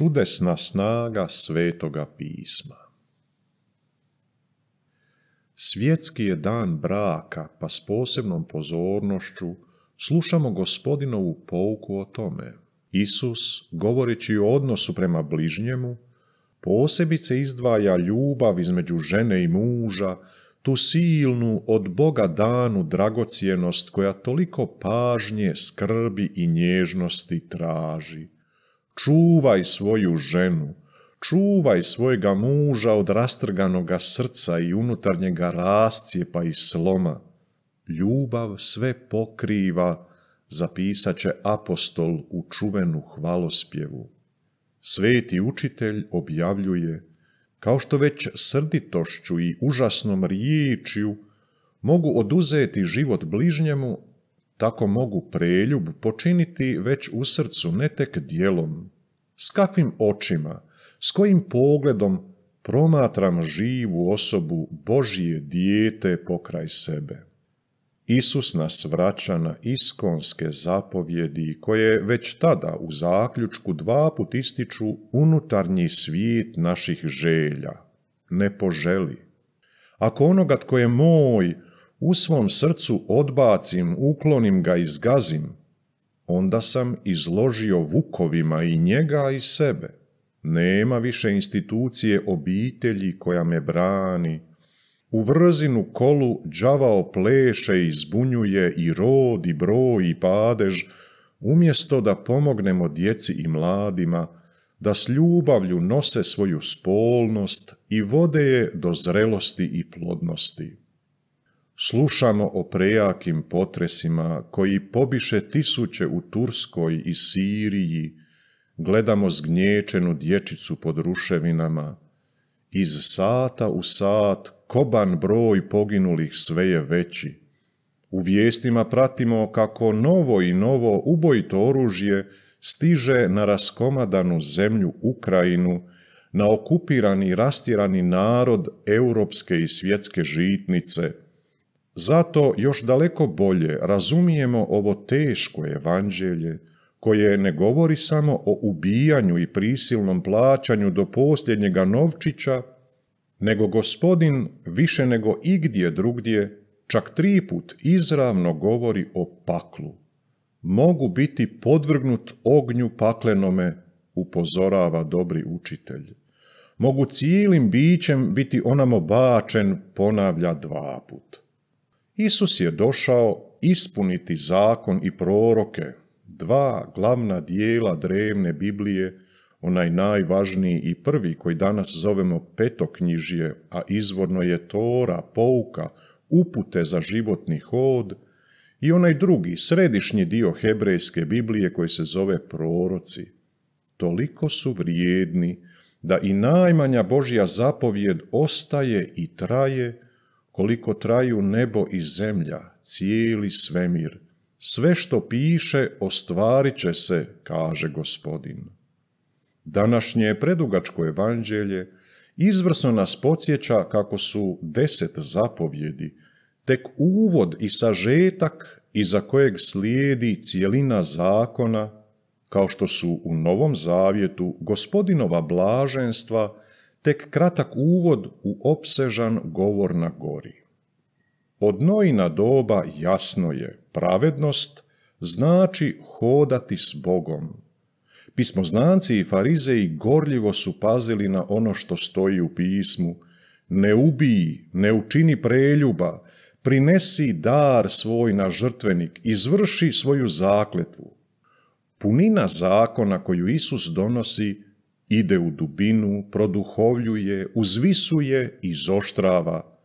čudesna snaga svetoga pisma. Svjetski je dan braka, pa s posebnom pozornošću slušamo gospodinovu pouku o tome. Isus, govoreći o odnosu prema bližnjemu, posebice izdvaja ljubav između žene i muža, tu silnu od Boga danu dragocjenost koja toliko pažnje, skrbi i nježnosti traži. Čuvaj svoju ženu, čuvaj svojega muža od rastrganoga srca i unutarnjega rascijepa i sloma. Ljubav sve pokriva, zapisat će apostol u čuvenu hvalospjevu. Sveti učitelj objavljuje, kao što već srditošću i užasnom riječju mogu oduzeti život bližnjemu, tako mogu preljub počiniti već u srcu, ne tek dijelom. S kakvim očima, s kojim pogledom promatram živu osobu Božije dijete pokraj sebe. Isus nas vraća na iskonske zapovjedi koje već tada u zaključku dva put ističu unutarnji svijet naših želja. Ne poželi. Ako onoga tko je moj u svom srcu odbacim, uklonim ga i zgazim, onda sam izložio vukovima i njega i sebe. Nema više institucije obitelji koja me brani, u vrzinu kolu đavao pleše i zbunjuje i rod i broj i padež, umjesto da pomognemo djeci i mladima, da s ljubavlju nose svoju spolnost i vode je do zrelosti i plodnosti. Slušamo o prejakim potresima koji pobiše tisuće u Turskoj i Siriji, gledamo zgnječenu dječicu pod ruševinama, iz sata u sat koban broj poginulih sve je veći. U vijestima pratimo kako novo i novo ubojito oružje stiže na raskomadanu zemlju Ukrajinu, na okupirani i rastirani narod europske i svjetske žitnice. Zato još daleko bolje razumijemo ovo teško evanđelje, koje ne govori samo o ubijanju i prisilnom plaćanju do posljednjega novčića, nego gospodin više nego igdje drugdje čak triput izravno govori o paklu. Mogu biti podvrgnut ognju paklenome, upozorava dobri učitelj. Mogu cijelim bićem biti onamo bačen, ponavlja dva put. Isus je došao ispuniti zakon i proroke, dva glavna dijela drevne Biblije, onaj najvažniji i prvi koji danas zovemo petoknjižje, a izvorno je Tora, pouka, upute za životni hod, i onaj drugi, središnji dio hebrejske Biblije koji se zove proroci. Toliko su vrijedni da i najmanja Božja zapovjed ostaje i traje koliko traju nebo i zemlja, cijeli svemir. Sve što piše ostvarit će se, kaže gospodin. Današnje predugačko evanđelje izvrsno nas podsjeća kako su deset zapovjedi, tek uvod i sažetak iza kojeg slijedi cijelina zakona, kao što su u Novom Zavjetu gospodinova blaženstva, tek kratak uvod u opsežan govor na gori. Od nojina doba jasno je, pravednost znači hodati s Bogom, Pismoznanci i farizeji gorljivo su pazili na ono što stoji u pismu. Ne ubiji, ne učini preljuba, prinesi dar svoj na žrtvenik, izvrši svoju zakletvu. Punina zakona koju Isus donosi ide u dubinu, produhovljuje, uzvisuje i zoštrava.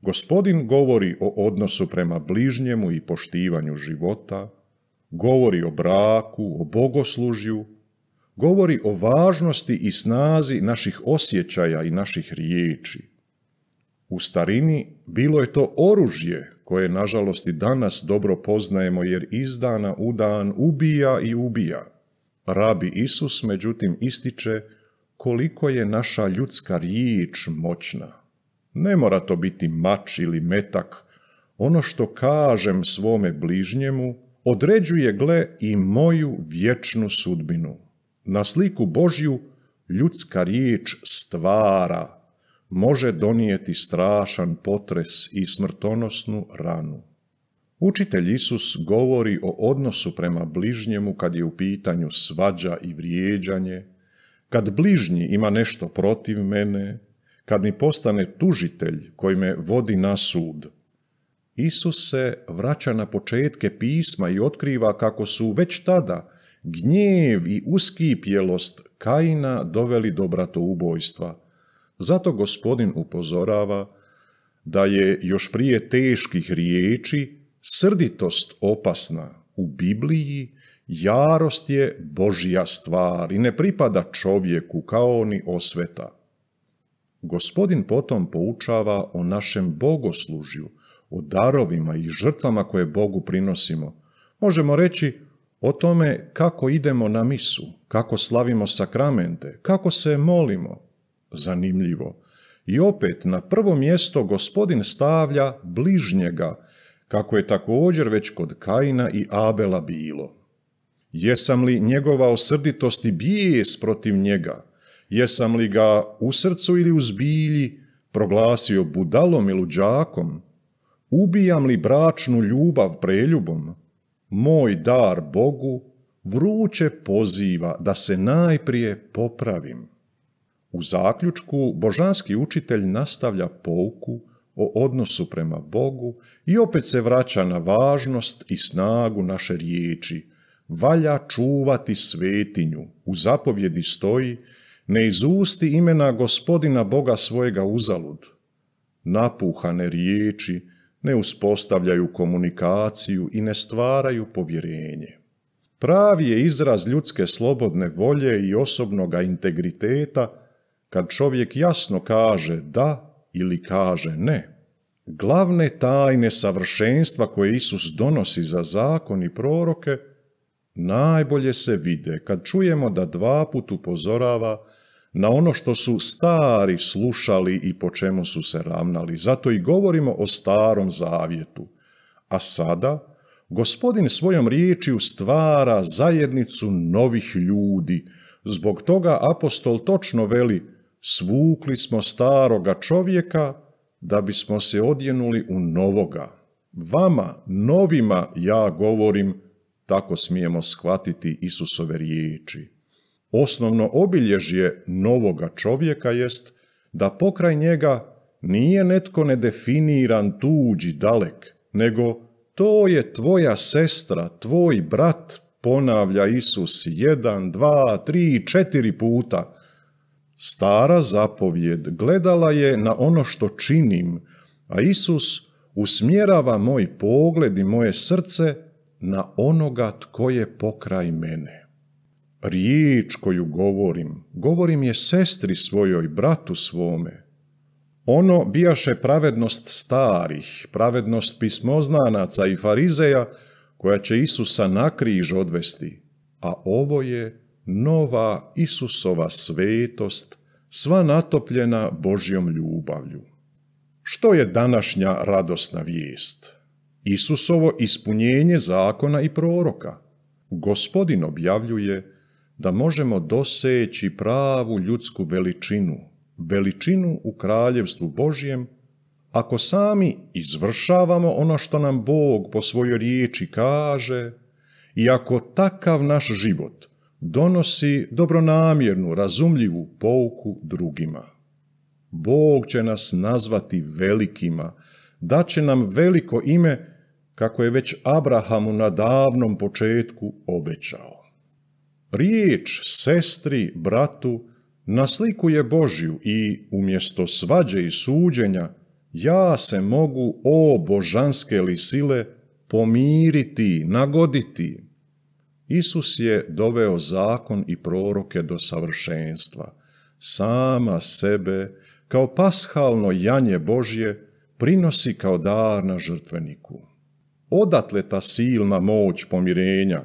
Gospodin govori o odnosu prema bližnjemu i poštivanju života, govori o braku, o bogoslužju, govori o važnosti i snazi naših osjećaja i naših riječi. U starini bilo je to oružje koje nažalost i danas dobro poznajemo jer iz dana u dan ubija i ubija. Rabi Isus međutim ističe koliko je naša ljudska riječ moćna. Ne mora to biti mač ili metak, ono što kažem svome bližnjemu određuje gle i moju vječnu sudbinu. Na sliku Božju ljudska riječ stvara, može donijeti strašan potres i smrtonosnu ranu. Učitelj Isus govori o odnosu prema bližnjemu kad je u pitanju svađa i vrijeđanje, kad bližnji ima nešto protiv mene, kad mi postane tužitelj koji me vodi na sud. Isus se vraća na početke pisma i otkriva kako su već tada gnjev i uskipjelost Kaina doveli do bratobojstva. Zato gospodin upozorava da je još prije teških riječi srditost opasna u Bibliji, jarost je Božja stvar i ne pripada čovjeku kao ni osveta. Gospodin potom poučava o našem bogoslužju, o darovima i žrtvama koje Bogu prinosimo. Možemo reći o tome kako idemo na misu, kako slavimo sakramente, kako se molimo. Zanimljivo. I opet na prvo mjesto gospodin stavlja bližnjega, kako je također već kod Kaina i Abela bilo. Jesam li njegova osrditost i bijes protiv njega? Jesam li ga u srcu ili u zbilji proglasio budalom i luđakom? Ubijam li bračnu ljubav preljubom? Moj dar Bogu vruće poziva da se najprije popravim. U zaključku božanski učitelj nastavlja pouku o odnosu prema Bogu i opet se vraća na važnost i snagu naše riječi. Valja čuvati svetinju. U zapovjedi stoji ne izusti imena gospodina Boga svojega uzalud. Napuhane riječi ne uspostavljaju komunikaciju i ne stvaraju povjerenje. Pravi je izraz ljudske slobodne volje i osobnoga integriteta kad čovjek jasno kaže da ili kaže ne. Glavne tajne savršenstva koje Isus donosi za zakon i proroke najbolje se vide kad čujemo da dva put upozorava na ono što su stari slušali i po čemu su se ravnali. Zato i govorimo o starom zavjetu. A sada gospodin svojom riječju stvara zajednicu novih ljudi. Zbog toga apostol točno veli svukli smo staroga čovjeka da bismo se odjenuli u novoga. Vama, novima, ja govorim, tako smijemo shvatiti Isusove riječi. Osnovno obilježje novoga čovjeka jest da pokraj njega nije netko nedefiniran, tuđi, dalek, nego to je tvoja sestra, tvoj brat, ponavlja Isus jedan, dva, tri, četiri puta. Stara zapovjed gledala je na ono što činim, a Isus usmjerava moj pogled i moje srce na onoga tko je pokraj mene. Riječ koju govorim, govorim je sestri svojoj, bratu svome. Ono bijaše pravednost starih, pravednost pismoznanaca i farizeja, koja će Isusa na križ odvesti, a ovo je nova Isusova svetost, sva natopljena Božjom ljubavlju. Što je današnja radosna vijest? Isusovo ispunjenje zakona i proroka. Gospodin objavljuje da možemo doseći pravu ljudsku veličinu, veličinu u kraljevstvu Božjem, ako sami izvršavamo ono što nam Bog po svojoj riječi kaže i ako takav naš život donosi dobronamjernu, razumljivu pouku drugima. Bog će nas nazvati velikima, daće nam veliko ime kako je već Abrahamu na davnom početku obećao. Riječ sestri, bratu, naslikuje Božju i umjesto svađe i suđenja, ja se mogu, o božanske li sile, pomiriti, nagoditi. Isus je doveo zakon i proroke do savršenstva. Sama sebe, kao pashalno janje Božje, prinosi kao dar na žrtveniku. Odatle ta silna moć pomirenja,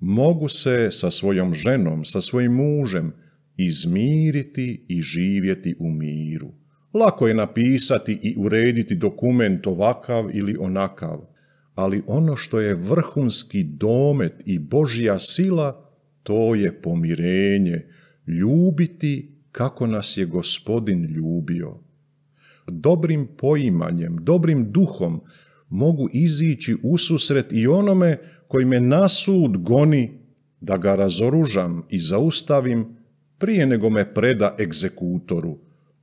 mogu se sa svojom ženom, sa svojim mužem izmiriti i živjeti u miru. Lako je napisati i urediti dokument ovakav ili onakav, ali ono što je vrhunski domet i Božja sila, to je pomirenje, ljubiti kako nas je gospodin ljubio. Dobrim poimanjem, dobrim duhom mogu izići ususret i onome koji me na sud goni da ga razoružam i zaustavim prije nego me preda egzekutoru.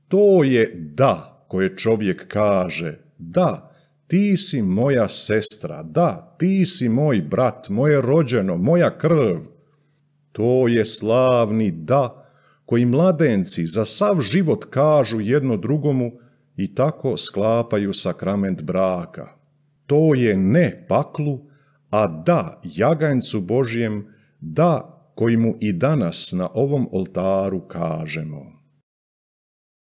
To je da koje čovjek kaže, da, ti si moja sestra, da, ti si moj brat, moje rođeno, moja krv. To je slavni da koji mladenci za sav život kažu jedno drugomu i tako sklapaju sakrament braka. To je ne paklu, a da jaganjcu Božjem, da koji mu i danas na ovom oltaru kažemo.